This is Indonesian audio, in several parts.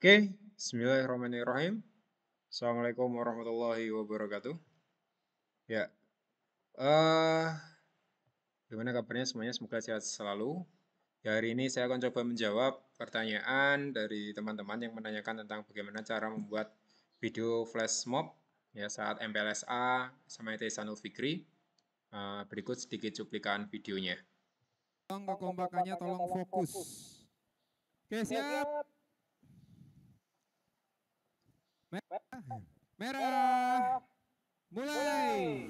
Oke, Bismillahirrahmanirrahim. Assalamualaikum warahmatullahi wabarakatuh. Ya, uh, gimana kabarnya semuanya? Semoga sehat selalu. Ya, hari ini saya akan coba menjawab pertanyaan dari teman-teman yang menanyakan tentang bagaimana cara membuat video flash mob ya saat MPLSA sama IT Sanul Fikri. Uh, berikut sedikit cuplikan videonya. Tolong kekompakannya tolong fokus. Oke, siap. Merah. Merah. Mulai.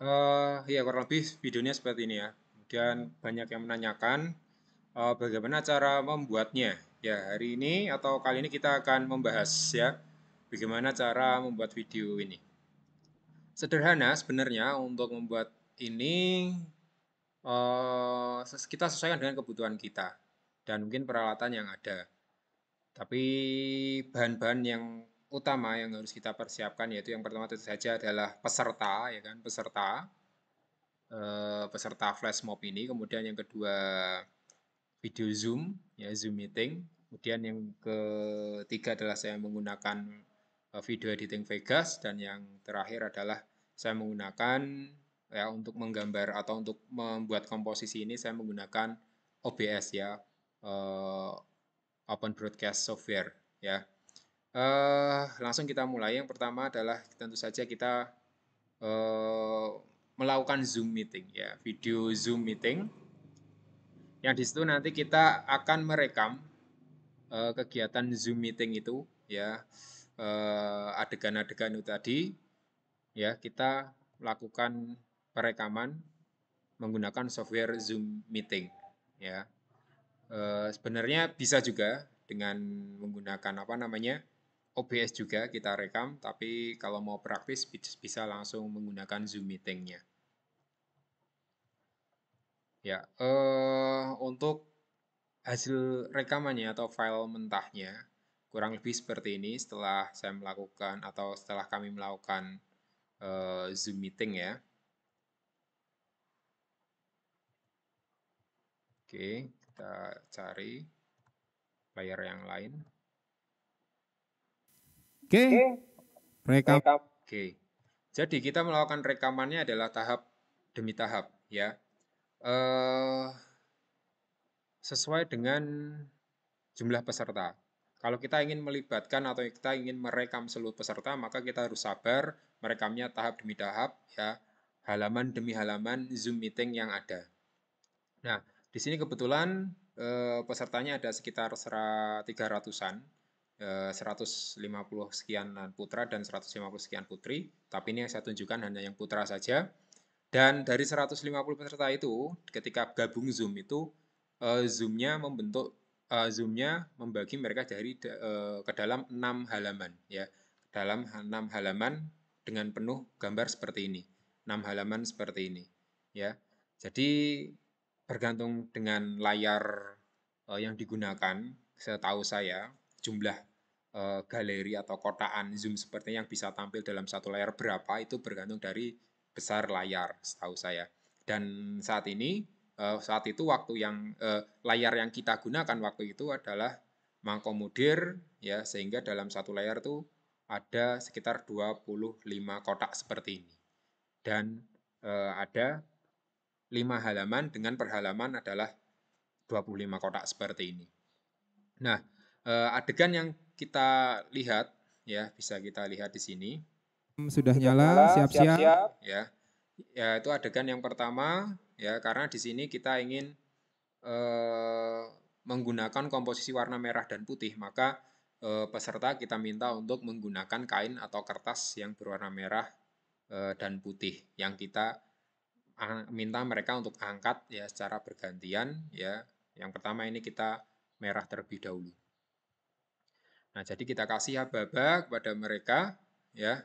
Uh, ya kurang lebih videonya seperti ini ya. Kemudian banyak yang menanyakan uh, bagaimana cara membuatnya. Ya, hari ini atau kali ini kita akan membahas ya bagaimana cara membuat video ini. Sederhana sebenarnya untuk membuat ini uh, kita sesuaikan dengan kebutuhan kita dan mungkin peralatan yang ada. Tapi bahan-bahan yang utama yang harus kita persiapkan yaitu yang pertama tentu saja adalah peserta ya kan peserta eh, peserta flash mob ini. Kemudian yang kedua video zoom ya zoom meeting. Kemudian yang ketiga adalah saya menggunakan eh, video editing Vegas. Dan yang terakhir adalah saya menggunakan ya untuk menggambar atau untuk membuat komposisi ini saya menggunakan OBS ya uh, Open Broadcast Software ya Uh, langsung kita mulai. Yang pertama adalah tentu saja kita uh, melakukan Zoom meeting ya, video Zoom meeting. Yang di situ nanti kita akan merekam uh, kegiatan Zoom meeting itu ya, adegan-adegan itu tadi ya, kita lakukan perekaman menggunakan software Zoom meeting ya. Uh, sebenarnya bisa juga dengan menggunakan apa namanya OBS juga kita rekam, tapi kalau mau praktis bisa langsung menggunakan Zoom meetingnya. Ya, eh, untuk hasil rekamannya atau file mentahnya kurang lebih seperti ini setelah saya melakukan atau setelah kami melakukan eh, Zoom meeting ya. Oke, kita cari layar yang lain. Oke. Okay. Rekam. Oke. Okay. Jadi kita melakukan rekamannya adalah tahap demi tahap ya. Uh, sesuai dengan jumlah peserta. Kalau kita ingin melibatkan atau kita ingin merekam seluruh peserta, maka kita harus sabar merekamnya tahap demi tahap ya, halaman demi halaman Zoom meeting yang ada. Nah, di sini kebetulan eh, pesertanya ada sekitar 300-an 150 eh, sekian putra dan 150 sekian putri, tapi ini yang saya tunjukkan hanya yang putra saja. Dan dari 150 peserta itu, ketika gabung Zoom itu, uh, Zoom-nya membentuk uh, Zoom-nya membagi mereka dari ke dalam enam halaman, ya, dalam enam halaman dengan penuh gambar seperti ini, enam halaman seperti ini, ya. Jadi bergantung dengan layar yang digunakan, setahu saya jumlah uh, galeri atau kotaan zoom seperti yang bisa tampil dalam satu layar berapa itu bergantung dari besar layar setahu saya. Dan saat ini uh, saat itu waktu yang uh, layar yang kita gunakan waktu itu adalah mengkomodir ya sehingga dalam satu layar itu ada sekitar 25 kotak seperti ini. Dan ada 5 halaman dengan perhalaman adalah 25 kotak seperti ini. Nah, eh, adegan yang kita lihat ya, bisa kita lihat di sini. Sudah nyala, siap-siap. Ya. Ya, itu adegan yang pertama ya, karena di sini kita ingin eh, menggunakan komposisi warna merah dan putih, maka eh, peserta kita minta untuk menggunakan kain atau kertas yang berwarna merah eh, dan putih yang kita minta mereka untuk angkat ya secara bergantian ya. Yang pertama ini kita merah terlebih dahulu. Nah, jadi kita kasih aba-aba kepada mereka ya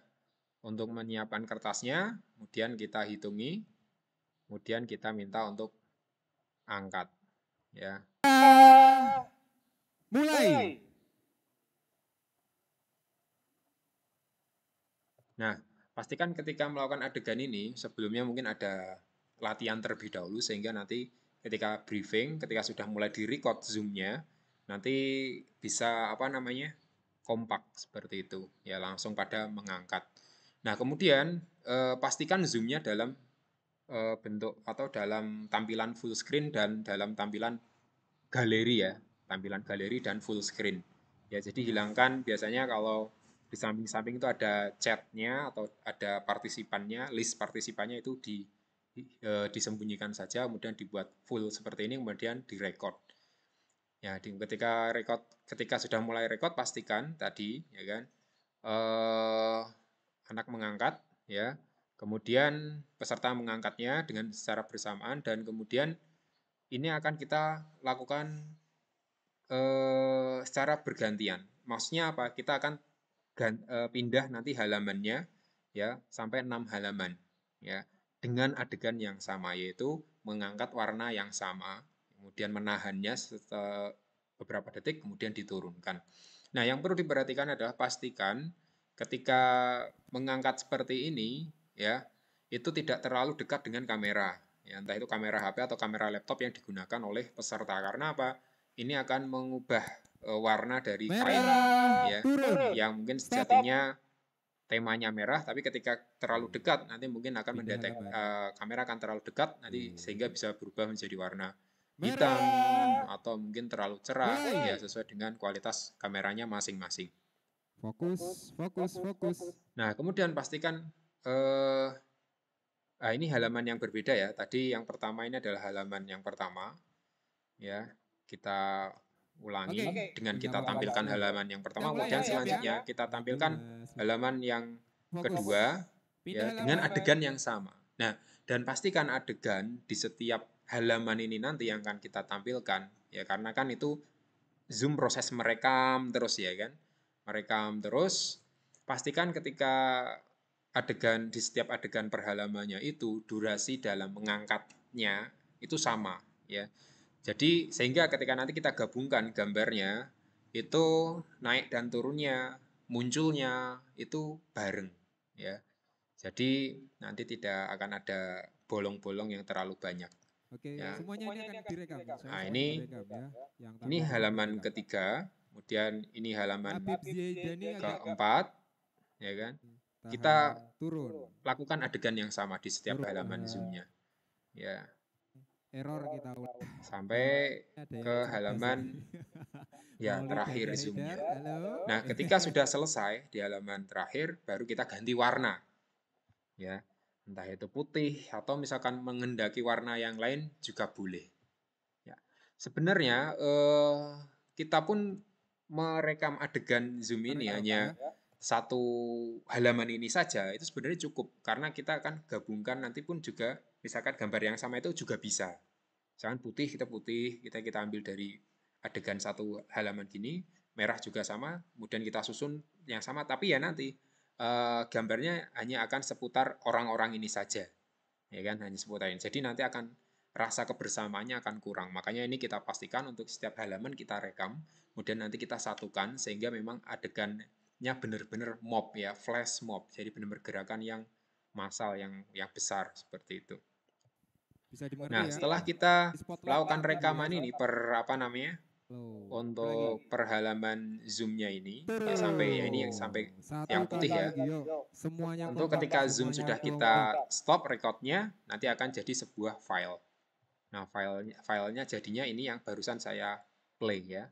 untuk menyiapkan kertasnya, kemudian kita hitungi, kemudian kita minta untuk angkat ya. Mulai. Nah, pastikan ketika melakukan adegan ini, sebelumnya mungkin ada latihan terlebih dahulu, sehingga nanti ketika briefing, ketika sudah mulai di-record Zoom-nya, nanti bisa apa namanya kompak seperti itu, ya langsung pada mengangkat. Nah, kemudian eh, pastikan zoom-nya dalam eh, bentuk atau dalam tampilan full screen dan dalam tampilan galeri ya, tampilan galeri dan full screen. Ya, jadi hilangkan biasanya kalau di samping-samping itu ada chatnya atau ada partisipannya, list partisipannya itu di, di e, disembunyikan saja, kemudian dibuat full seperti ini, kemudian direcord. Ya, di, ketika record, ketika sudah mulai record pastikan tadi, ya kan, eh, anak mengangkat, ya, kemudian peserta mengangkatnya dengan secara bersamaan dan kemudian ini akan kita lakukan eh, secara bergantian. Maksudnya apa? Kita akan gan, eh, pindah nanti halamannya ya sampai 6 halaman ya dengan adegan yang sama yaitu mengangkat warna yang sama kemudian menahannya beberapa detik kemudian diturunkan. Nah, yang perlu diperhatikan adalah pastikan ketika mengangkat seperti ini ya itu tidak terlalu dekat dengan kamera ya entah itu kamera HP atau kamera laptop yang digunakan oleh peserta. Karena apa? Ini akan mengubah uh, warna dari Merah, kain ya yang mungkin sejatinya temanya merah tapi ketika terlalu dekat nanti mungkin akan mendetek uh, kamera akan terlalu dekat nanti Hmm. sehingga bisa berubah menjadi warna Merah. hitam atau mungkin terlalu cerah ya sesuai dengan kualitas kameranya masing-masing. Fokus, fokus, fokus. Nah, kemudian pastikan eh nah ini halaman yang berbeda ya. Tadi yang pertama ini adalah halaman yang pertama. Ya, kita ulangi Oke. dengan kita tampilkan halaman yang pertama, kemudian ya, selanjutnya ya. kita tampilkan halaman yang kedua ya dengan adegan yang sama. Nah, dan pastikan adegan di setiap halaman ini nanti yang akan kita tampilkan ya karena kan itu Zoom proses merekam terus ya kan. Merekam terus pastikan ketika adegan di setiap adegan perhalamannya itu durasi dalam mengangkatnya itu sama ya. Jadi sehingga ketika nanti kita gabungkan gambarnya itu naik dan turunnya, munculnya itu bareng ya. Jadi nanti tidak akan ada bolong-bolong yang terlalu banyak. Oke, Ya. semuanya ini akan direkam. Saya Nah, ini- direkam ya. Yang Ini halaman direkam. ketiga, kemudian ini halaman keempat, ya kan? kita- turun. Lakukan adegan yang sama di setiap Turun. halaman zoom-nya. Ya, Error kita ulang. sampai ke halaman ya terakhir zoom-nya. Nah, ketika sudah selesai di halaman terakhir, baru kita ganti warna. Ya, entah itu putih atau misalkan mengendaki warna yang lain juga boleh. Ya, sebenarnya eh, kita pun merekam adegan zoom ini Merekam, hanya ya. satu halaman ini saja itu sebenarnya cukup karena kita akan gabungkan nanti pun juga misalkan gambar yang sama itu juga bisa. Misalkan putih kita putih, kita kita ambil dari adegan satu halaman gini, merah juga sama, kemudian kita susun yang sama tapi ya nanti eh, gambarnya hanya akan seputar orang-orang ini saja. Ya kan, hanya seputar ini. Jadi nanti akan rasa kebersamaannya akan kurang. Makanya ini kita pastikan untuk setiap halaman kita rekam, kemudian nanti kita satukan sehingga memang adegannya benar-benar mob ya, flash mob. Jadi benar-benar gerakan yang massal yang yang besar seperti itu. Bisa dimengerti Nah, ya. setelah kita melakukan ya, rekaman ini per apa namanya? Loh, untuk perhalaman zoomnya ini ya sampai ya ini yang sampai Satu yang putih ya. lagi, yuk. Semuanya Untuk ketika zoom semuanya sudah kita stop recordnya, nanti akan jadi sebuah file. Nah, filenya, filenya jadinya ini yang barusan saya play ya.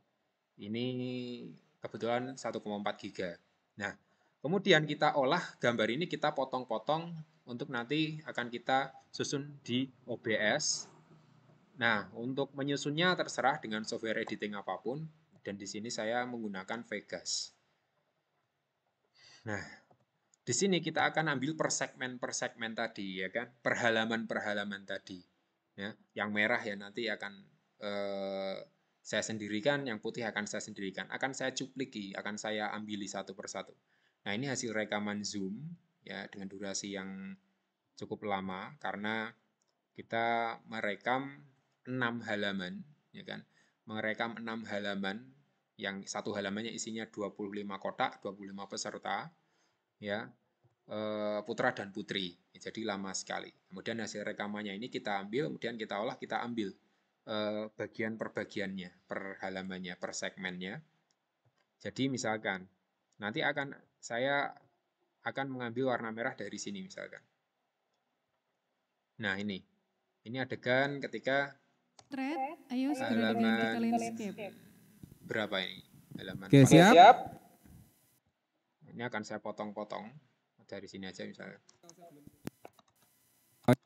Ini kebetulan 1,4 giga. Nah, kemudian kita olah gambar ini kita potong-potong untuk nanti akan kita susun di OBS. Nah, untuk menyusunnya terserah dengan software editing apa pun, dan di sini saya menggunakan Vegas. Nah, di sini kita akan ambil per segmen per segmen tadi ya kan, per halaman per halaman tadi. Ya, yang merah ya nanti akan eh, saya sendirikan, yang putih akan saya sendirikan. Akan saya cupliki, akan saya ambili satu persatu. Nah, ini hasil rekaman Zoom ya dengan durasi yang cukup lama karena kita merekam 6 halaman ya kan. Merekam 6 halaman yang satu halamannya isinya 25 kotak, 25 peserta ya eh, putra dan putri. Jadi lama sekali. Kemudian hasil rekamannya ini kita ambil, kemudian kita olah, kita ambil eh, bagian per bagiannya, per halamannya, per segmennya. Jadi misalkan nanti akan saya akan mengambil warna merah dari sini misalkan. Nah ini, ini adegan ketika Thread, ayo segera diganti ke landscape. berapa ini halaman? Oke, empat. siap? Ini akan saya potong-potong dari sini aja misalnya.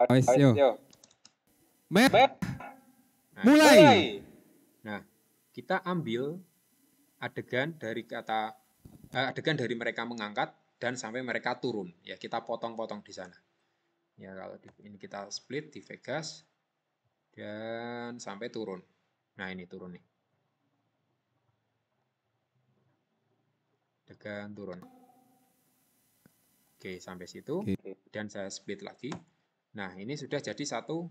Guys, yo. Map, Nah, mulai. Nah, kita ambil adegan dari kata eh, adegan dari mereka mengangkat dan sampai mereka turun. Ya, kita potong-potong di sana. Ya, kalau di, ini kita split di Vegas dan sampai turun. Nah, ini turun nih. Adegan turun. Oke, sampai situ. Dan saya split lagi. Nah, ini sudah jadi satu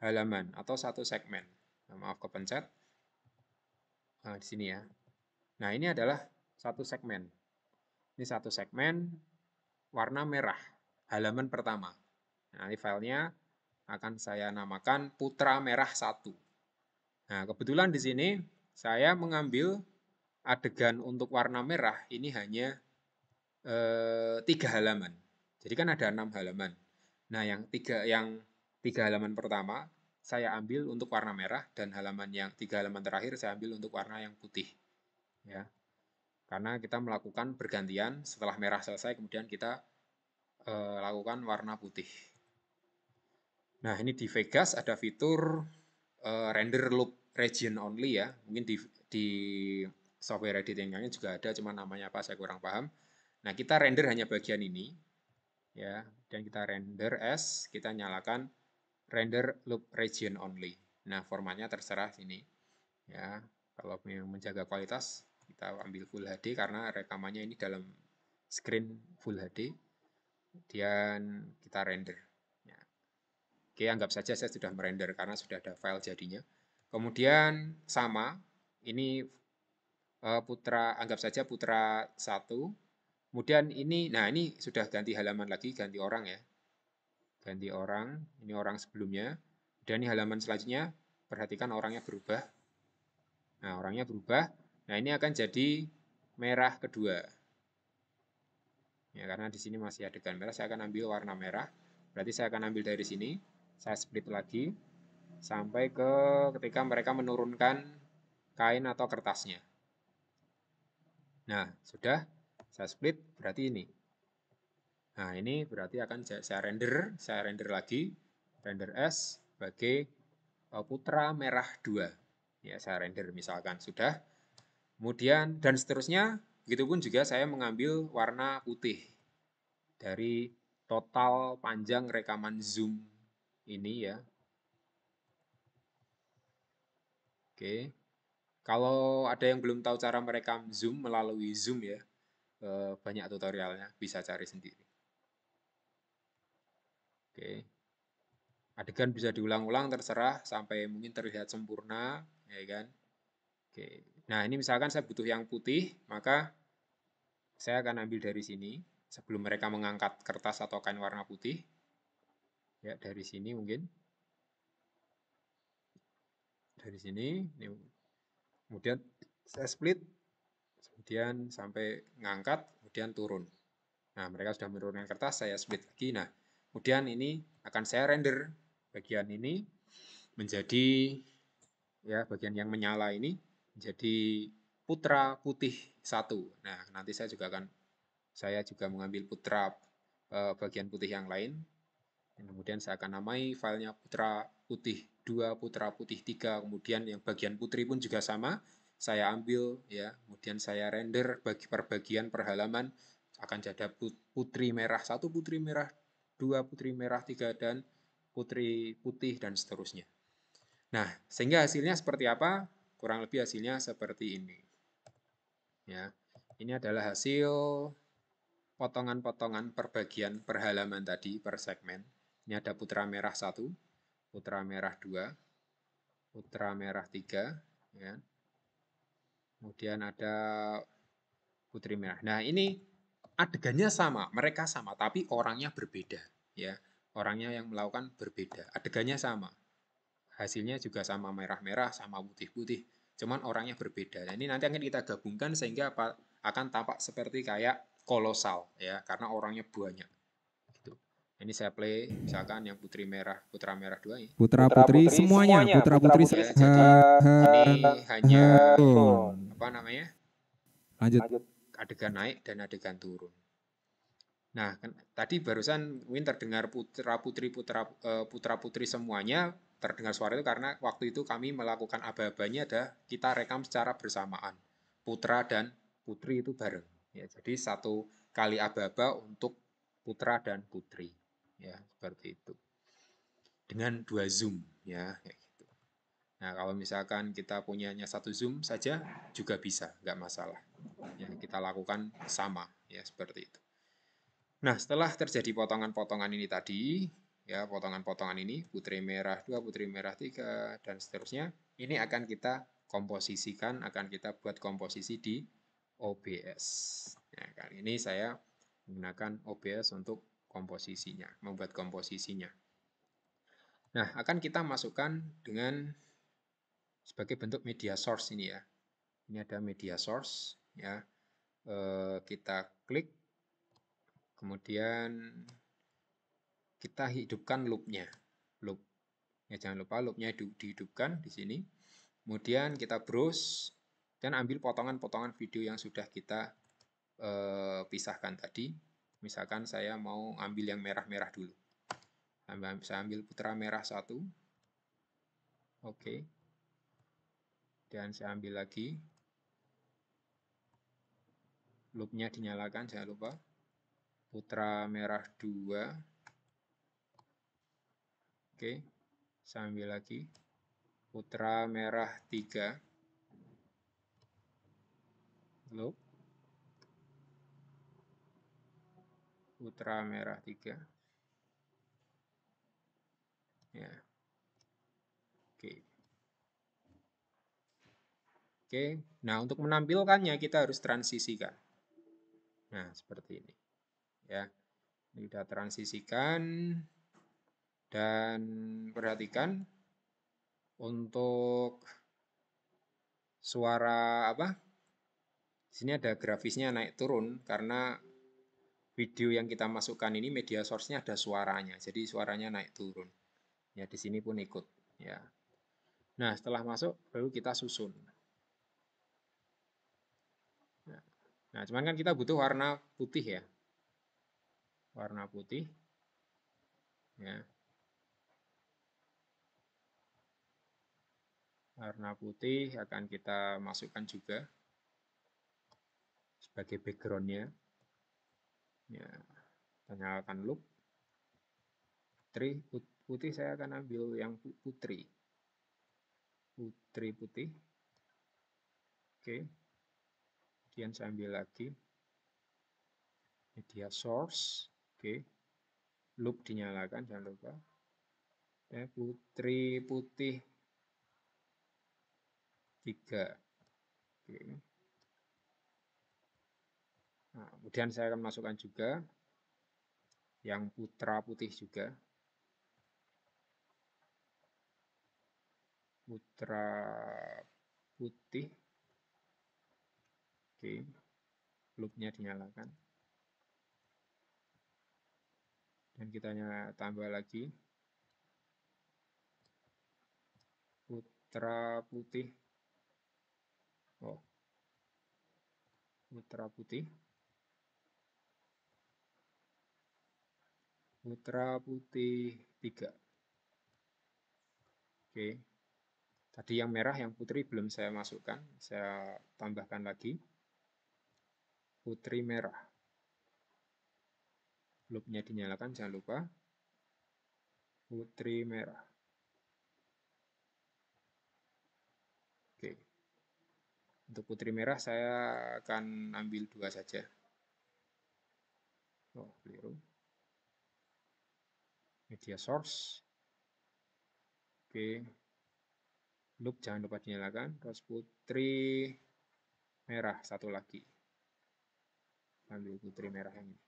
halaman atau satu segmen. Nah, maaf kepencet. Nah, di sini ya. Nah, ini adalah satu segmen. Ini satu segmen warna merah, halaman pertama. Nah, ini filenya akan saya namakan Putra Merah 1. Nah, kebetulan di sini saya mengambil adegan untuk warna merah ini hanya eh, tiga halaman. Jadi kan ada enam halaman. Nah, yang tiga yang tiga halaman pertama saya ambil untuk warna merah dan halaman yang tiga halaman terakhir saya ambil untuk warna yang putih. Ya. Karena kita melakukan bergantian setelah merah selesai kemudian kita eh, lakukan warna putih. Nah, ini di Vegas ada fitur eh, render loop region only ya. Mungkin di di software editingnya juga ada, cuma namanya apa saya kurang paham. Nah, kita render hanya bagian ini ya, dan kita render as, kita nyalakan render loop region only. Nah, formatnya terserah sini. Ya, kalau yang menjaga kualitas kita ambil full HD karena rekamannya ini dalam screen full HD. Dan kita render. Oke, anggap saja saya sudah merender karena sudah ada file jadinya. Kemudian sama, ini eh, putra anggap saja putra 1. Kemudian ini nah ini sudah ganti halaman lagi, ganti orang ya ganti orang, ini orang sebelumnya, dan ini halaman selanjutnya, perhatikan orangnya berubah. Nah, orangnya berubah, nah ini akan jadi merah kedua. Ya, karena di sini masih adegan merah, saya akan ambil warna merah, berarti saya akan ambil dari sini, saya split lagi, sampai ke ketika mereka menurunkan kain atau kertasnya. Nah, sudah, saya split, berarti ini. Nah, ini berarti akan saya render, saya render lagi, render S sebagai putra merah 2. Ya, saya render misalkan sudah. Kemudian dan seterusnya, begitupun juga saya mengambil warna putih dari total panjang rekaman zoom ini ya. Oke. Kalau ada yang belum tahu cara merekam zoom melalui zoom ya, banyak tutorialnya, bisa cari sendiri. Oke. Adegan bisa diulang-ulang terserah sampai mungkin terlihat sempurna, ya kan? Oke. Nah, ini misalkan saya butuh yang putih, maka saya akan ambil dari sini sebelum mereka mengangkat kertas atau kain warna putih. Ya, dari sini mungkin. Dari sini, ini kemudian saya split, kemudian sampai ngangkat, kemudian turun. Nah, mereka sudah menurunkan kertas, saya split lagi. Nah, kemudian ini akan saya render bagian ini menjadi ya bagian yang menyala ini menjadi putra putih satu. Nah, nanti saya juga akan saya juga mengambil putra eh, bagian putih yang lain. Dan kemudian saya akan namai filenya putra putih 2, putra putih 3, kemudian yang bagian putri pun juga sama, saya ambil ya, kemudian saya render bagi perbagian per halaman akan ada putri merah 1, putri merah 2, putri merah 3 dan putri putih dan seterusnya. Nah, sehingga hasilnya seperti apa? Kurang lebih hasilnya seperti ini. Ya. Ini adalah hasil potongan-potongan perbagian per halaman tadi per segmen. Ini ada putra merah 1, putra merah 2, putra merah 3, ya. Kemudian ada putri merah. Nah, ini adegannya sama, mereka sama, tapi orangnya berbeda, ya. Orangnya yang melakukan berbeda, adegannya sama. Hasilnya juga sama merah-merah, sama putih-putih, cuman orangnya berbeda. Nah, ini nanti akan kita gabungkan sehingga apa akan tampak seperti kayak kolosal ya, karena orangnya banyak. Ini saya play misalkan yang putri merah, putra merah dua ini. Putra putri, putri semuanya, putra putri. Ya, jadi ini hanya apa namanya? Lanjut. Adegan naik dan adegan turun. Nah, kan, tadi barusan Win terdengar putra putri putra uh, putra putri semuanya terdengar suara itu karena waktu itu kami melakukan aba-abanya ada kita rekam secara bersamaan. Putra dan putri itu bareng. Ya, jadi satu kali aba-aba untuk putra dan putri ya seperti itu. Dengan dua zoom ya kayak gitu. Nah kalau misalkan kita punyanya satu zoom saja juga bisa nggak masalah. Ya kita lakukan sama ya seperti itu. Nah setelah terjadi potongan-potongan ini tadi ya potongan-potongan ini putri merah dua putri merah tiga dan seterusnya ini akan kita komposisikan akan kita buat komposisi di OBS nah kali ini saya menggunakan OBS untuk komposisinya, membuat komposisinya. Nah, akan kita masukkan dengan sebagai bentuk media source ini ya. Ini ada media source ya. E, kita klik kemudian kita hidupkan loopnya. Loop. Ya jangan lupa loopnya dihidupkan di sini. Kemudian kita browse dan ambil potongan-potongan video yang sudah kita e, pisahkan tadi Misalkan saya mau ambil yang merah-merah dulu. Saya ambil putra merah satu. Oke. Dan saya ambil lagi. Loopnya dinyalakan, jangan lupa. Putra merah dua. Oke. Saya ambil lagi. Putra merah tiga. Loop. Putra merah 3. Ya. Oke. Oke, nah untuk menampilkannya kita harus transisikan. Nah, seperti ini. Ya. Ini kita transisikan dan perhatikan untuk suara apa? Di sini ada grafisnya naik turun karena video yang kita masukkan ini media source-nya ada suaranya. Jadi suaranya naik turun. Ya, di sini pun ikut, ya. Nah, setelah masuk baru kita susun. Nah, nah, cuman kan kita butuh warna putih ya. Warna putih. Ya. Warna putih akan kita masukkan juga sebagai background-nya. Ya, tanyakan loop. Putri, putih saya akan ambil yang putri. Putri putih. Oke. Kemudian saya ambil lagi media source. Oke. Loop dinyalakan, jangan lupa. Ya, putri putih tiga. Oke. Nah, kemudian saya akan masukkan juga yang putra putih juga. Putra putih. Oke, loopnya dinyalakan. Dan kita tambah lagi. Putra putih. Oh, putra putih. Putra putih 3. Oke. Tadi yang merah, yang putri belum saya masukkan. Saya tambahkan lagi. Putri merah. Loopnya dinyalakan, jangan lupa. Putri merah. Oke. Untuk putri merah saya akan ambil dua saja. Oh, keliru media source. Oke. Loop jangan lupa dinyalakan. Terus putri merah satu lagi. Ambil putri merah ini.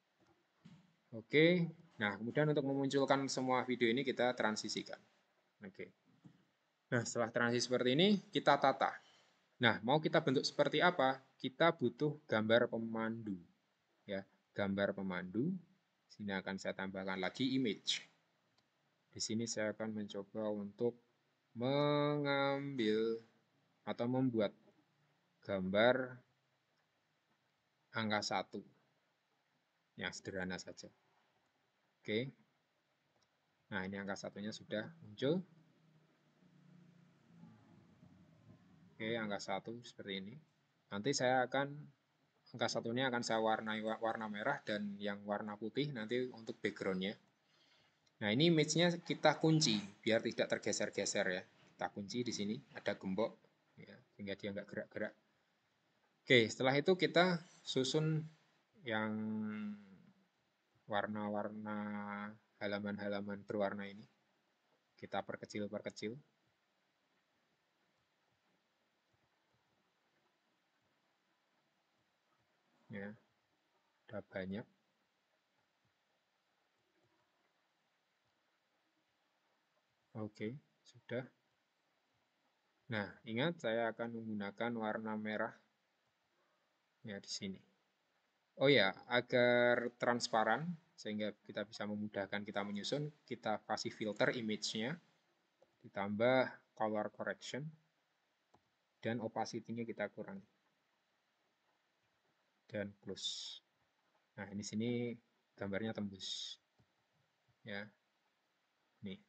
Oke. Nah, kemudian untuk memunculkan semua video ini kita transisikan. Oke. Nah, setelah transisi seperti ini, kita tata. Nah, mau kita bentuk seperti apa? Kita butuh gambar pemandu. Ya, gambar pemandu. Sini akan saya tambahkan lagi image. Di sini saya akan mencoba untuk mengambil atau membuat gambar angka satu yang sederhana saja. Oke. Nah, ini angka satunya sudah muncul. Oke, angka satu seperti ini. Nanti saya akan angka satunya akan saya warnai warna merah dan yang warna putih nanti untuk backgroundnya. Nah, ini image-nya kita kunci biar tidak tergeser-geser ya. Kita kunci di sini, ada gembok ya, sehingga dia nggak gerak-gerak. Oke, setelah itu kita susun yang warna-warna halaman-halaman berwarna ini. Kita perkecil-perkecil. Ya, udah banyak. Oke, sudah. Nah, ingat saya akan menggunakan warna merah ya di sini. Oh ya, agar transparan sehingga kita bisa memudahkan kita menyusun, kita kasih filter image-nya, ditambah color correction, dan opacity-nya kita kurangi. Dan plus. Nah, ini sini gambarnya tembus. Ya. Nih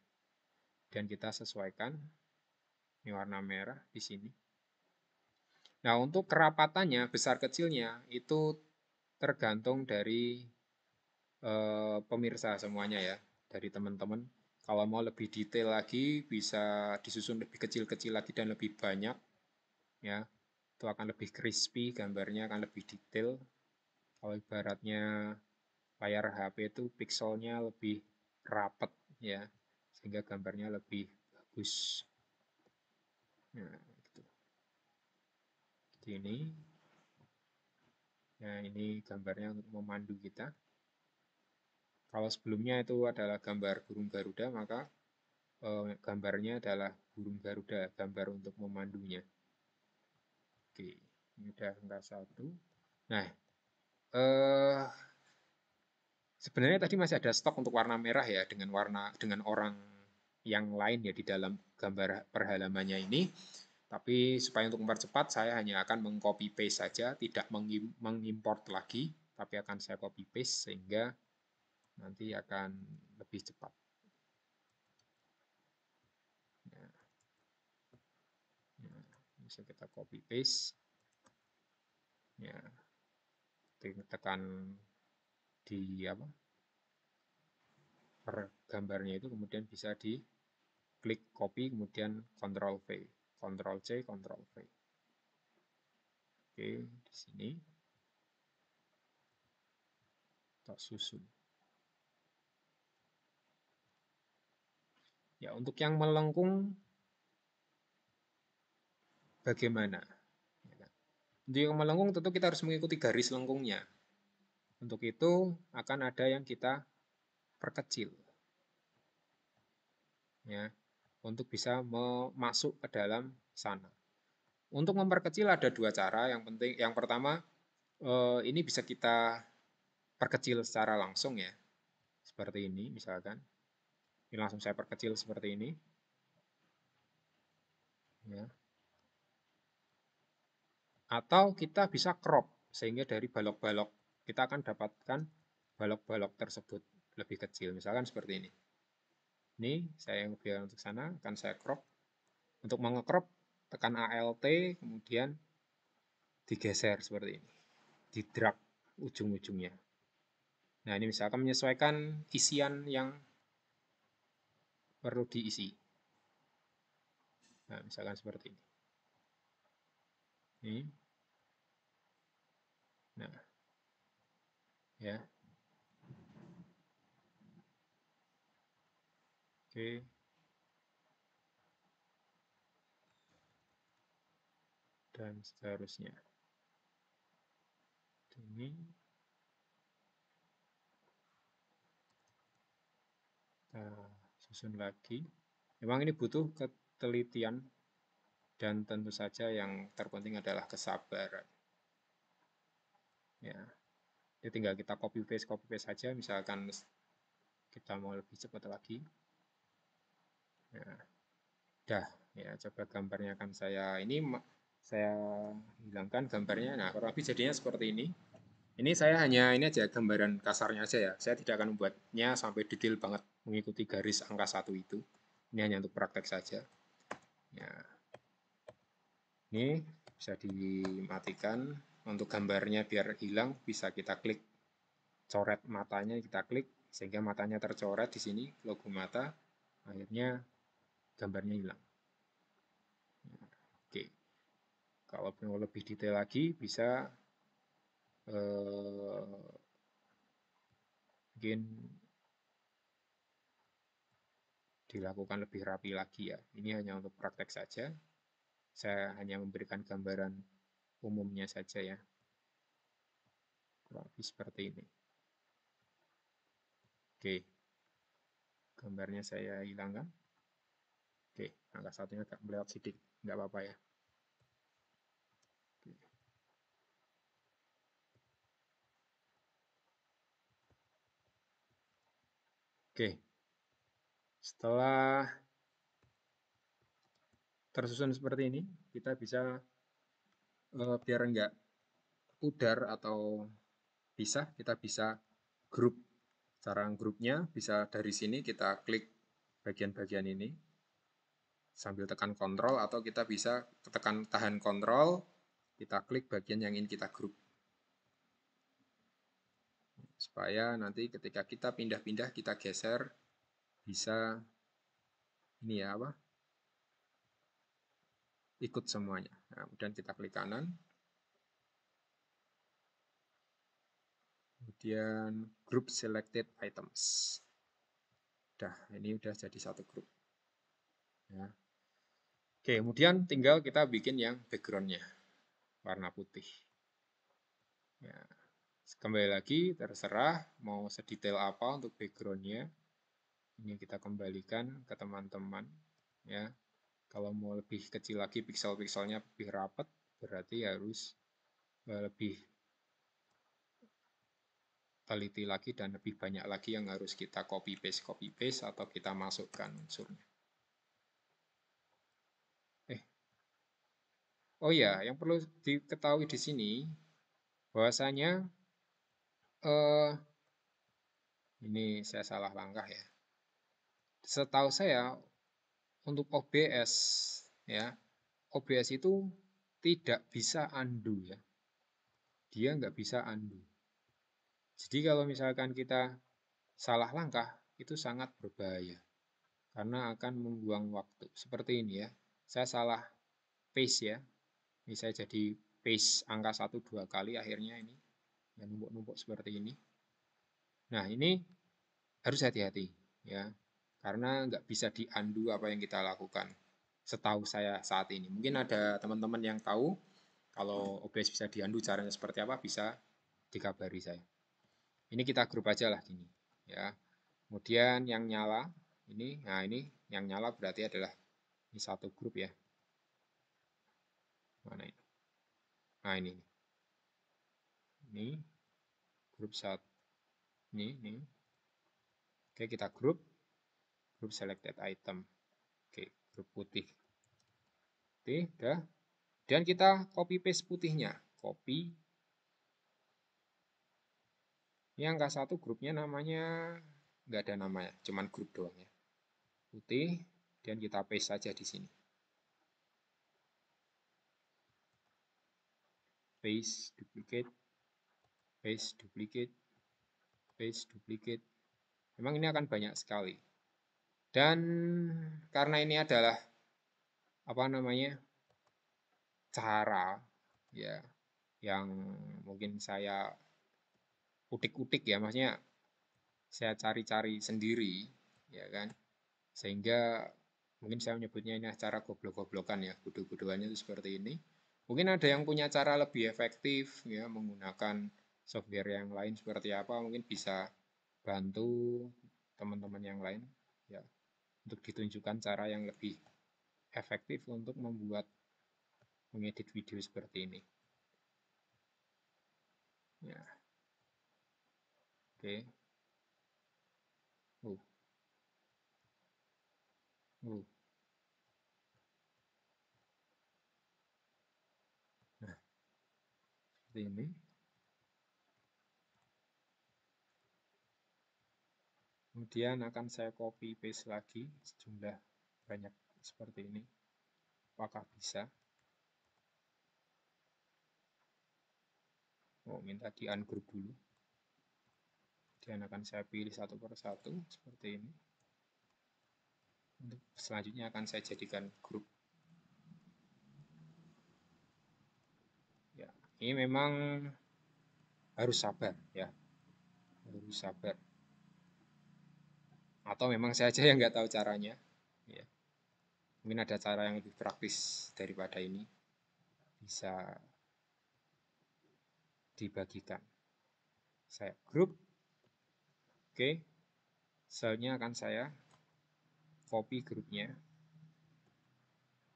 dan kita sesuaikan ini warna merah di sini. Nah, untuk kerapatannya besar kecilnya itu tergantung dari e, pemirsa semuanya ya, dari teman-teman. Kalau mau lebih detail lagi bisa disusun lebih kecil-kecil lagi dan lebih banyak ya. Itu akan lebih crispy, gambarnya akan lebih detail. Kalau ibaratnya layar HP itu pixelnya lebih rapat ya sehingga gambarnya lebih bagus. Nah, gitu. Jadi ini, nah ini gambarnya untuk memandu kita. Kalau sebelumnya itu adalah gambar burung Garuda, maka eh, gambarnya adalah burung Garuda, gambar untuk memandunya. Oke, ini udah angka satu. Nah, eh, Sebenarnya tadi masih ada stok untuk warna merah ya dengan warna dengan orang yang lain ya di dalam gambar perhalamannya ini. Tapi supaya untuk mempercepat saya hanya akan mengcopy paste saja, tidak mengimport lagi, tapi akan saya copy paste sehingga nanti akan lebih cepat. Ya. Ya, bisa kita copy paste. Ya, tekan di apa per gambarnya itu kemudian bisa di klik copy kemudian Ctrl V Ctrl C Ctrl V. Oke di sini. Kita susun. Ya untuk yang melengkung bagaimana? Ya kan? untuk yang melengkung tentu kita harus mengikuti garis lengkungnya untuk itu akan ada yang kita perkecil. Ya, untuk bisa masuk ke dalam sana. Untuk memperkecil ada dua cara. Yang penting, yang pertama eh, ini bisa kita perkecil secara langsung ya, seperti ini misalkan. Ini langsung saya perkecil seperti ini. Ya. Atau kita bisa crop sehingga dari balok-balok kita akan dapatkan balok-balok tersebut lebih kecil. Misalkan seperti ini. Ini saya yang biar untuk sana akan saya crop. Untuk mengecrop tekan ALT kemudian digeser seperti ini. Di drag ujung-ujungnya. Nah, ini misalkan menyesuaikan isian yang perlu diisi. Nah, misalkan seperti ini. Ini. Nah. Ya. Oke. Dan seterusnya. Ini. Kita susun lagi. Memang ini butuh ketelitian dan tentu saja yang terpenting adalah kesabaran. Ya, ini tinggal kita copy paste copy paste saja. Misalkan kita mau lebih cepat lagi. Ya, dah ya coba gambarnya akan saya ini saya hilangkan gambarnya. Nah kurang lebih jadinya seperti ini. Ini saya hanya ini aja gambaran kasarnya aja ya. Saya tidak akan membuatnya sampai detail banget mengikuti garis angka satu itu. Ini hanya untuk praktek saja. Ya, ini bisa dimatikan. Untuk gambarnya biar hilang, bisa kita klik coret matanya, kita klik sehingga matanya tercoret di sini logo mata. Akhirnya gambarnya hilang. Oke. Kalau mau lebih detail lagi bisa eh, mungkin dilakukan lebih rapi lagi ya. Ini hanya untuk praktek saja. Saya hanya memberikan gambaran umumnya saja ya. Kurang lebih seperti ini. Oke. Gambarnya saya hilangkan. Oke, angka satunya agak melewat sedikit. Nggak apa-apa ya. Oke. Setelah tersusun seperti ini, kita bisa uh, biar enggak pudar atau pisah, kita bisa grup. Cara grupnya bisa dari sini kita klik bagian-bagian ini sambil tekan kontrol atau kita bisa tekan tahan kontrol, kita klik bagian yang ingin kita grup. Supaya nanti ketika kita pindah-pindah, kita geser, bisa ini ya apa ikut semuanya. Nah, kemudian kita klik kanan. Kemudian group selected items. Udah, ini udah jadi satu grup. Ya. Oke, kemudian tinggal kita bikin yang backgroundnya warna putih. Ya. Kembali lagi, terserah mau sedetail apa untuk backgroundnya. Ini kita kembalikan ke teman-teman. ya kalau mau lebih kecil lagi pixel-pixelnya lebih rapat, berarti harus eh, lebih teliti lagi dan lebih banyak lagi yang harus kita copy paste copy paste atau kita masukkan unsurnya. Eh, oh ya, yang perlu diketahui di sini bahwasanya eh, ini saya salah langkah ya. Setahu saya untuk OBS ya. OBS itu tidak bisa undo ya. Dia nggak bisa undo jadi kalau misalkan kita salah langkah itu sangat berbahaya. Karena akan membuang waktu. Seperti ini ya. Saya salah paste ya. Ini saya jadi paste angka satu dua kali akhirnya ini. Yang numpuk-numpuk seperti ini. Nah ini harus hati-hati ya karena nggak bisa diandu apa yang kita lakukan setahu saya saat ini mungkin ada teman-teman yang tahu kalau OBS bisa diandu caranya seperti apa bisa dikabari saya ini kita grup aja lah gini ya kemudian yang nyala ini nah ini yang nyala berarti adalah ini satu grup ya Mana ini? Nah ini. Ini grup satu. Ini, ini. Oke, kita grup. Grup selected item. Oke, grup putih. Oke, udah. Dan kita copy paste putihnya. Copy. Ini angka satu grupnya namanya nggak ada namanya, cuman grup doang ya. Putih, dan kita paste saja di sini. Paste, duplicate, paste, duplicate, paste, duplicate. Memang ini akan banyak sekali. Dan karena ini adalah apa namanya cara ya yang mungkin saya utik-utik ya maksudnya saya cari-cari sendiri ya kan? Sehingga mungkin saya menyebutnya ini acara goblok-goblokan ya bodoh-bodohannya itu seperti ini. Mungkin ada yang punya cara lebih efektif ya menggunakan software yang lain seperti apa mungkin bisa bantu teman-teman yang lain ya untuk ditunjukkan cara yang lebih efektif untuk membuat mengedit video seperti ini. Ya. Oke. Uh. Uh. Nah, seperti ini. Kemudian akan saya copy paste lagi sejumlah banyak seperti ini. Apakah bisa? Oh, minta di ungroup dulu. Kemudian akan saya pilih satu per satu seperti ini. Untuk selanjutnya akan saya jadikan grup. Ya, ini memang harus sabar ya. Harus sabar atau memang saya aja yang nggak tahu caranya. Ya. Mungkin ada cara yang lebih praktis daripada ini bisa dibagikan. Saya grup. Oke. Selnya akan saya copy grupnya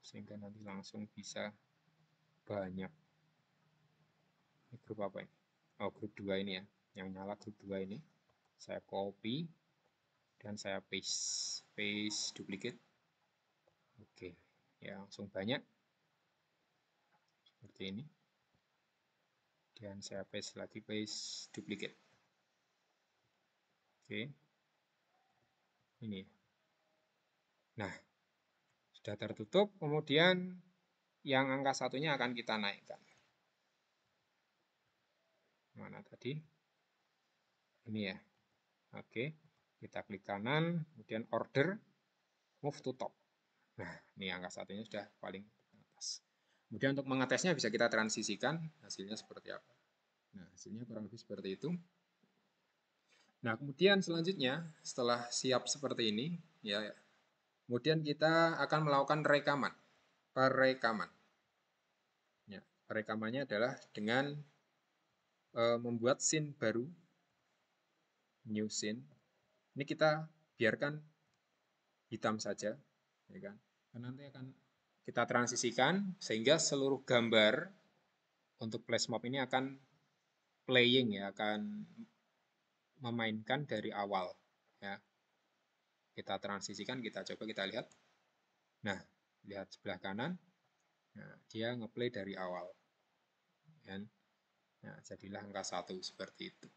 sehingga nanti langsung bisa banyak. Ini grup apa ini? Oh grup 2 ini ya. Yang nyala grup 2 ini. Saya copy dan saya paste paste duplicate. Oke ya langsung banyak. Seperti ini. Dan saya paste lagi paste duplicate. Oke. Ini. Nah sudah tertutup. Kemudian yang angka satunya akan kita naikkan. Mana tadi? Ini ya. Oke kita klik kanan, kemudian order, move to top. Nah, ini angka satunya sudah paling atas. Kemudian untuk mengetesnya bisa kita transisikan, hasilnya seperti apa. Nah, hasilnya kurang lebih seperti itu. Nah, kemudian selanjutnya, setelah siap seperti ini, ya, kemudian kita akan melakukan rekaman. Perekaman. Ya, perekamannya adalah dengan e, membuat scene baru, new scene, ini kita biarkan hitam saja, ya kan? Karena nanti akan kita transisikan sehingga seluruh gambar untuk flash mob ini akan playing ya, akan memainkan dari awal ya. Kita transisikan, kita coba kita lihat. Nah, lihat sebelah kanan. Nah, dia ngeplay dari awal. Kan? Nah, jadilah angka satu seperti itu.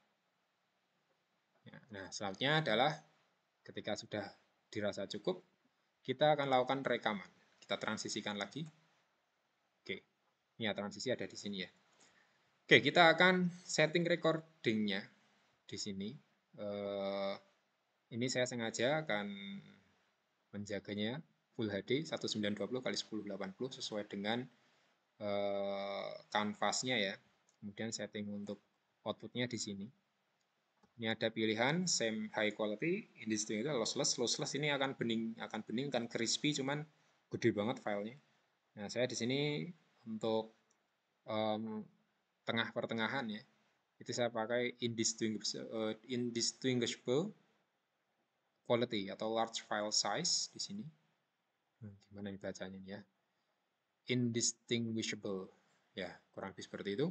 Ya, nah, selanjutnya adalah ketika sudah dirasa cukup, kita akan lakukan rekaman. Kita transisikan lagi. Oke, ya transisi ada di sini ya. Oke, kita akan setting recordingnya di sini. Uh, ini saya sengaja akan menjaganya Full HD 1920 x 1080 sesuai dengan kanvasnya ya. Kemudian setting untuk outputnya di sini. Ini ada pilihan same high quality, indistinct itu lossless. Lossless ini akan bening, akan bening, kan crispy, cuman gede banget filenya. Nah, saya di sini untuk um, tengah pertengahan ya, itu saya pakai indistinguishable, uh, indistinguishable quality atau large file size di sini. Hmm, gimana ini bacanya ya? indistinguishable. Ya, kurang lebih seperti itu.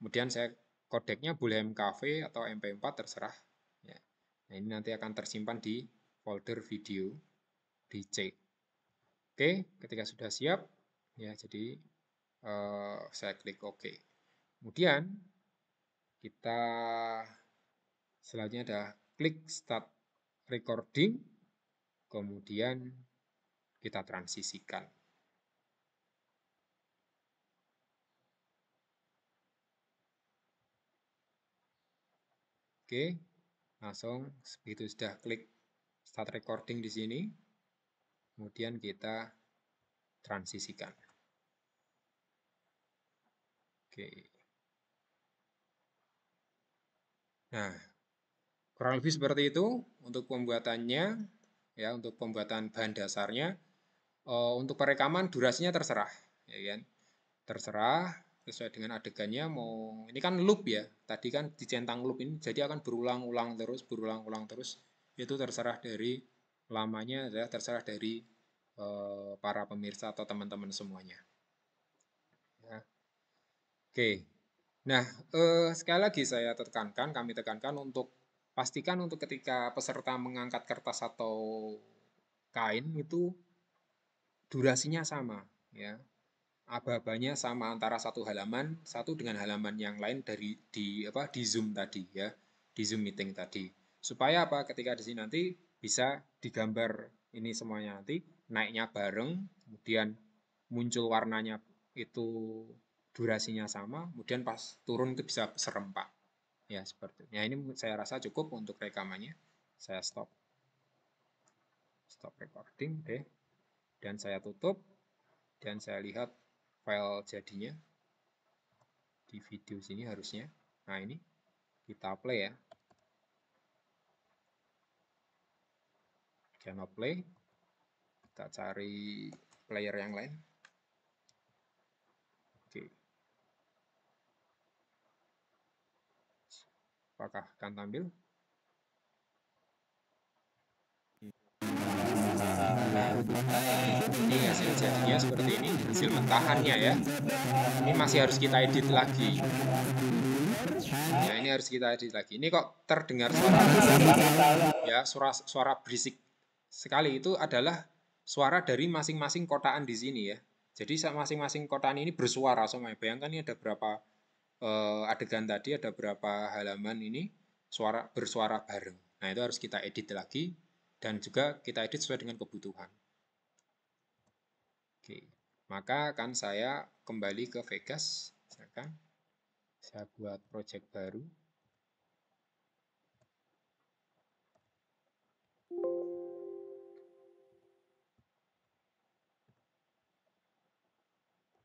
Kemudian saya kodeknya boleh MKV atau MP4 terserah. Ya. Nah, ini nanti akan tersimpan di folder video di C. Oke, ketika sudah siap, ya jadi uh, saya klik OK. Kemudian kita selanjutnya ada klik Start Recording, kemudian kita transisikan. Oke, langsung begitu sudah klik start recording di sini, kemudian kita transisikan. Oke. Nah, kurang lebih seperti itu untuk pembuatannya, ya untuk pembuatan bahan dasarnya. Uh, untuk perekaman durasinya terserah, ya kan? Terserah sesuai dengan adegannya mau ini kan loop ya. Tadi kan dicentang loop ini jadi akan berulang-ulang terus berulang-ulang terus. Itu terserah dari lamanya ya terserah dari e, para pemirsa atau teman-teman semuanya. Ya. oke. Nah e, sekali lagi saya tekankan kami tekankan untuk pastikan untuk ketika peserta mengangkat kertas atau kain itu durasinya sama ya aba-abanya sama antara satu halaman satu dengan halaman yang lain dari di apa di Zoom tadi ya. Di Zoom meeting tadi. Supaya apa? Ketika di sini nanti bisa digambar ini semuanya nanti naiknya bareng kemudian muncul warnanya itu durasinya sama kemudian pas turun itu bisa serempak ya seperti ya ini saya rasa cukup untuk rekamannya. Saya stop. Stop recording deh dan saya tutup. Dan saya lihat file jadinya di video sini harusnya. Nah, ini kita play ya. Cannot play. Kita cari player yang lain. Oke. Apakah akan tampil? Ini hasil jadinya seperti ini hasil mentahannya ya. Ini masih harus kita edit lagi. Ya ini harus kita edit lagi. Ini kok terdengar suara ya suara suara berisik sekali. Itu adalah suara dari masing-masing kotaan di sini ya. Jadi masing-masing kotaan ini bersuara. Sama bayangkan ini ada berapa eh, adegan tadi ada berapa halaman ini suara bersuara bareng. Nah itu harus kita edit lagi dan juga kita edit sesuai dengan kebutuhan. Oke, maka akan saya kembali ke Vegas, misalkan saya buat project baru.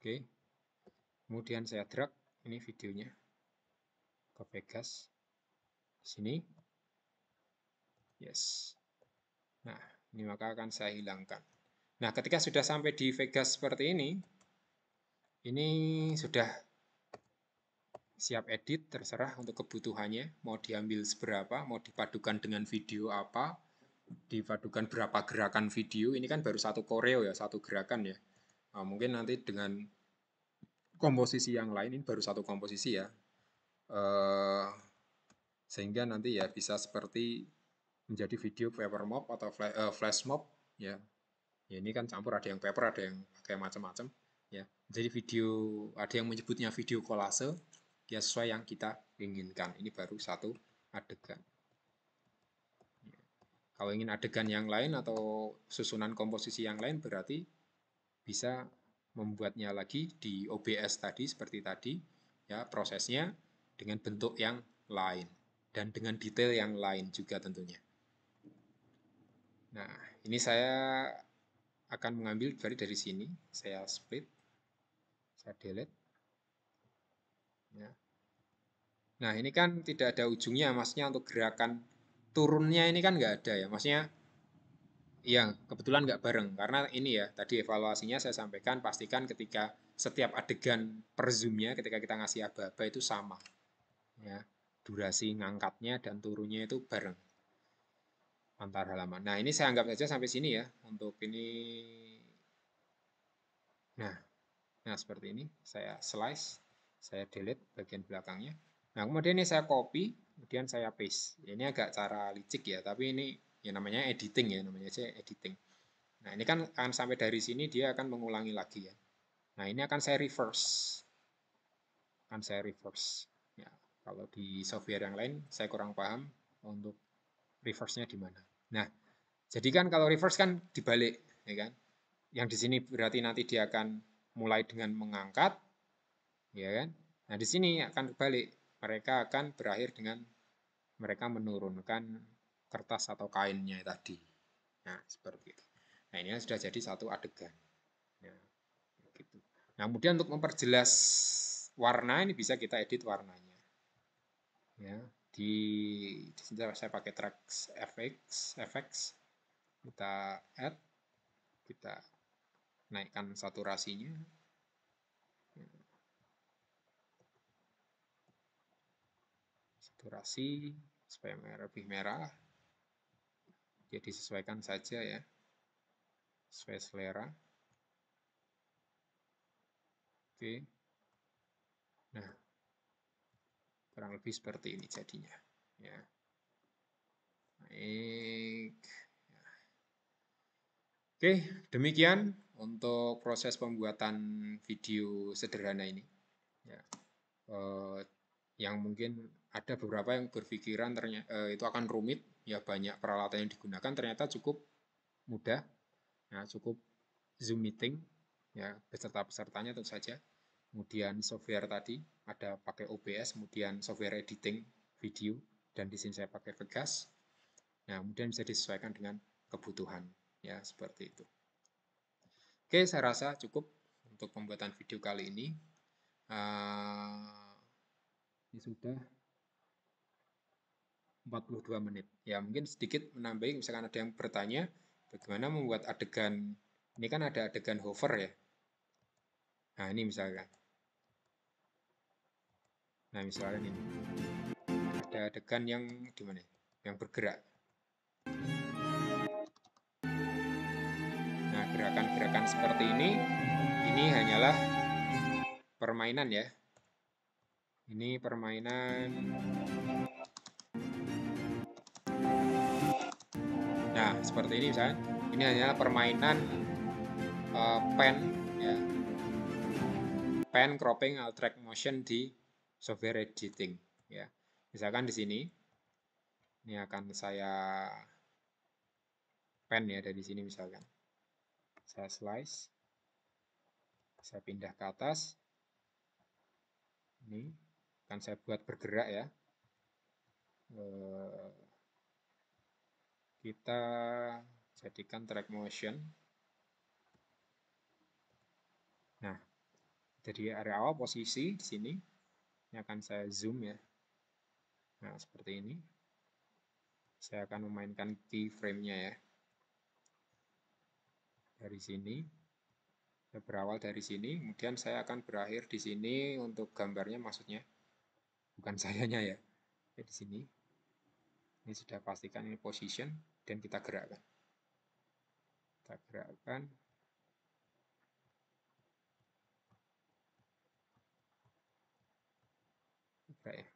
Oke, kemudian saya drag ini videonya ke Vegas. Sini, yes. Nah, ini maka akan saya hilangkan. Nah, ketika sudah sampai di Vegas seperti ini, ini sudah siap edit, terserah untuk kebutuhannya, mau diambil seberapa, mau dipadukan dengan video apa, dipadukan berapa gerakan video, ini kan baru satu koreo ya, satu gerakan ya. Nah, mungkin nanti dengan komposisi yang lain, ini baru satu komposisi ya, uh, sehingga nanti ya bisa seperti menjadi video paper mob atau eh, flash mob ya. ya ini kan campur ada yang paper ada yang pakai macam-macam ya jadi video ada yang menyebutnya video kolase ya sesuai yang kita inginkan ini baru satu adegan ya. kalau ingin adegan yang lain atau susunan komposisi yang lain berarti bisa membuatnya lagi di OBS tadi seperti tadi ya prosesnya dengan bentuk yang lain dan dengan detail yang lain juga tentunya Nah, ini saya akan mengambil dari dari sini, saya split, saya delete. Ya. Nah, ini kan tidak ada ujungnya, maksudnya untuk gerakan turunnya ini kan nggak ada ya, maksudnya Iya, kebetulan nggak bareng. Karena ini ya tadi evaluasinya saya sampaikan pastikan ketika setiap adegan per zoomnya ketika kita ngasih aba-aba itu sama. Ya durasi ngangkatnya dan turunnya itu bareng antar halaman. Nah, ini saya anggap saja sampai sini ya untuk ini. Nah, Nah, seperti ini. Saya slice, saya delete bagian belakangnya. Nah, kemudian ini saya copy, kemudian saya paste. Ini agak cara licik ya, tapi ini ya namanya editing ya, namanya aja editing. Nah, ini kan akan sampai dari sini dia akan mengulangi lagi ya. Nah, ini akan saya reverse. Akan saya reverse. Ya, kalau di software yang lain saya kurang paham untuk reverse-nya di mana. Nah, jadi kan kalau reverse kan dibalik, ya kan? Yang di sini berarti nanti dia akan mulai dengan mengangkat, ya kan? Nah, di sini akan kebalik. Mereka akan berakhir dengan mereka menurunkan kertas atau kainnya tadi. Nah, seperti itu. Nah, ini sudah jadi satu adegan. Ya, begitu. Nah, kemudian untuk memperjelas warna ini bisa kita edit warnanya. Ya, di di sini saya pakai tracks FX, FX. Kita add, kita naikkan saturasinya. Saturasi supaya lebih merah. Jadi sesuaikan saja ya. Sesuai selera. Oke. Nah, kurang lebih seperti ini jadinya. Ya. Baik. Oke, demikian untuk proses pembuatan video sederhana ini. Ya. Eh, yang mungkin ada beberapa yang berpikiran ternyata eh, itu akan rumit, ya banyak peralatan yang digunakan ternyata cukup mudah, ya cukup Zoom meeting, ya beserta pesertanya tentu saja. Kemudian software tadi ada pakai OBS, kemudian software editing video, dan di sini saya pakai Vegas. Nah, kemudian bisa disesuaikan dengan kebutuhan, ya seperti itu. Oke, saya rasa cukup untuk pembuatan video kali ini. Uh, ini sudah 42 menit. Ya, mungkin sedikit menambahi, misalkan ada yang bertanya, bagaimana membuat adegan, ini kan ada adegan hover ya. Nah, ini misalkan. Nah, misalnya ini. Ada adegan yang di mana? Yang bergerak. gerakan-gerakan seperti ini, ini hanyalah permainan ya. Ini permainan. Nah, seperti ini misalnya. Ini hanyalah permainan uh, pen ya. Pen cropping alt track motion di software editing ya. Misalkan di sini ini akan saya pen ya dari sini misalkan. Saya slice saya pindah ke atas. Ini akan saya buat bergerak ya. Eh, kita jadikan track motion. Nah jadi area awal posisi di sini ini akan saya zoom ya. Nah seperti ini. Saya akan memainkan keyframe-nya ya. Dari sini. Saya berawal dari sini kemudian saya akan berakhir di sini untuk gambarnya maksudnya. Bukan sayanya ya. Oke, di sini. Ini sudah pastikan ini position dan kita gerakkan. Kita gerakkan ya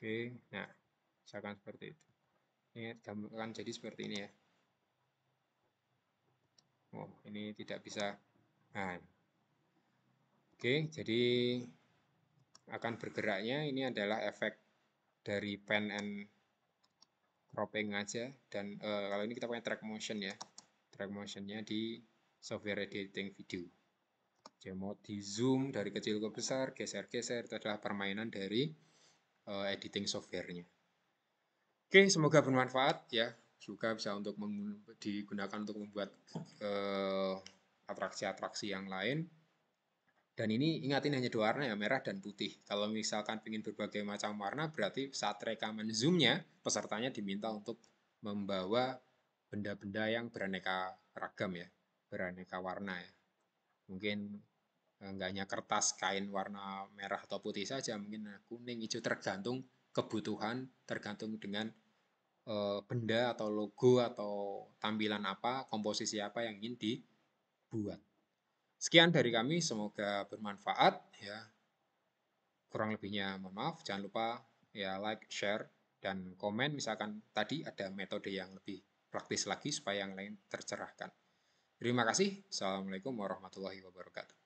Oke, nah misalkan seperti itu. Ini akan jadi seperti ini ya. Oh, ini tidak bisa. Nah, oke, jadi akan bergeraknya ini adalah efek dari pen and cropping aja dan uh, kalau ini kita pakai track motion ya track motionnya di software editing video jadi mau di zoom dari kecil ke besar geser-geser itu adalah permainan dari uh, editing softwarenya. Oke, semoga bermanfaat ya. Juga bisa untuk digunakan untuk membuat eh, atraksi-atraksi uh, yang lain. Dan ini ingatin hanya dua warna ya, merah dan putih. Kalau misalkan ingin berbagai macam warna, berarti saat rekaman zoomnya, pesertanya diminta untuk membawa benda-benda yang beraneka ragam ya, beraneka warna ya. Mungkin eh, nggak hanya kertas kain warna merah atau putih saja, mungkin eh, kuning, hijau tergantung kebutuhan, tergantung dengan eh, benda atau logo atau tampilan apa, komposisi apa yang ingin dibuat. Sekian dari kami, semoga bermanfaat ya. Kurang lebihnya mohon maaf, jangan lupa ya like, share, dan komen misalkan tadi ada metode yang lebih praktis lagi supaya yang lain tercerahkan. Terima kasih. Assalamualaikum warahmatullahi wabarakatuh.